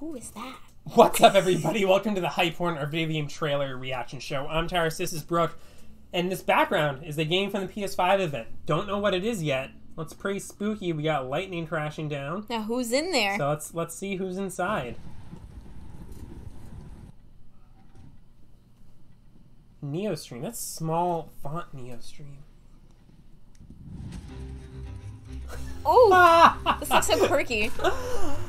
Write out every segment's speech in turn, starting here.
Who is that? What's up, everybody? Welcome to the Hype Horn, video trailer reaction show. I'm Tyrus, this is Brooke, and this background is the game from the PS5 event. Don't know what it is yet. Looks pretty spooky. We got lightning crashing down. Now who's in there? So let's let's see who's inside. Neostream. That's small font Neostream. Oh, this looks so quirky.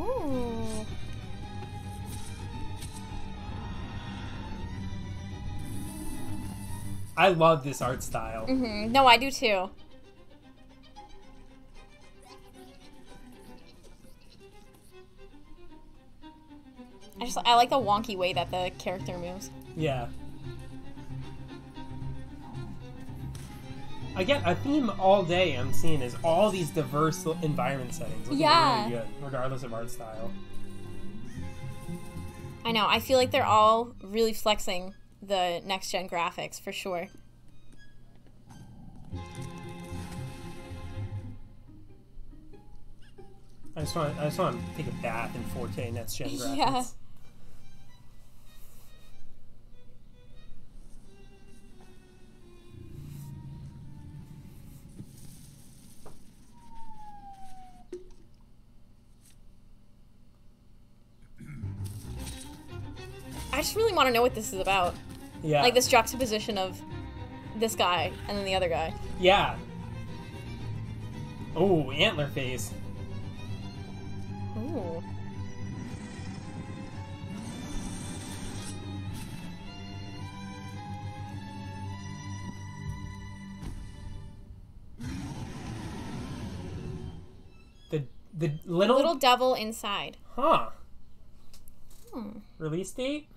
Ooh. I love this art style. hmm No, I do too. I just I like the wonky way that the character moves. Yeah. Again, a theme all day I'm seeing is all these diverse environment settings. Yeah. really good, regardless of art style. I know. I feel like they're all really flexing the next gen graphics for sure. I just want I just want to take a bath in 4K next gen graphics. Yeah. I just really want to know what this is about. Yeah. Like this juxtaposition of this guy and then the other guy. Yeah. Oh, antler face. Ooh. The the little, Little devil inside. huh. Hmm. Release date?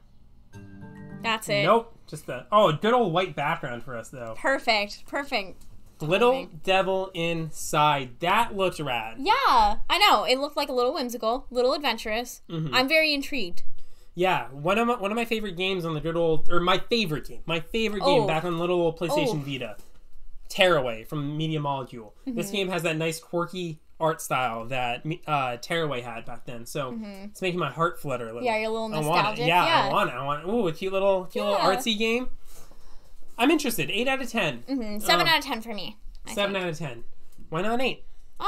That's it. Nope. Just the oh, good old white background for us though. Perfect. Perfect. Little Timing. devil inside. That looks rad. Yeah, I know. It looked like a little whimsical, little adventurous. Mm-hmm. I'm very intrigued. Yeah, one of my, one of my favorite games on the good old or my favorite game, my favorite game Oh. back on the little old PlayStation Oh. Vita, Tearaway from Media Molecule. This Mm-hmm. game has that nice quirky art style that uh, Tearaway had back then, so it's making my heart flutter a little. Mm-hmm. Yeah, you're a little I want it. nostalgic. Yeah, Yeah. I want it. I want it. Ooh, a cute little, cute little artsy game. I'm interested. Eight out of 10 Mhm, Seven Um, out of ten for me. I Seven think. out of ten. Why not eight? Um,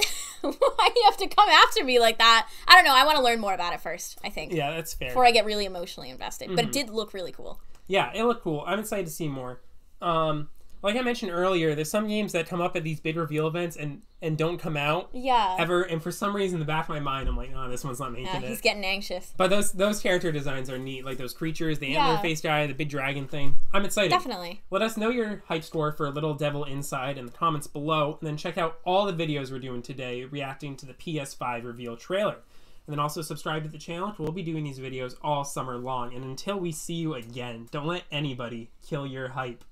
why do you have to come after me like that? I don't know. I want to learn more about it first. I think Yeah, that's fair. before I get really emotionally invested. But Mm-hmm. it did look really cool. Yeah, it looked cool. I'm excited to see more. Um, like I mentioned earlier, there's some games that come up at these big reveal events and and don't come out Yeah. ever. And for some reason, in the back of my mind, I'm like, oh, this one's not yeah, making he's it. getting anxious. But those those character designs are neat, like those creatures, the Yeah. antler face guy, the big dragon thing. I'm excited. Definitely. Let us know your hype score for Little Devil Inside in the comments below, and then check out all the videos we're doing today reacting to the PS5 reveal trailer. And then also subscribe to the channel. We'll be doing these videos all summer long. And until we see you again, don't let anybody kill your hype.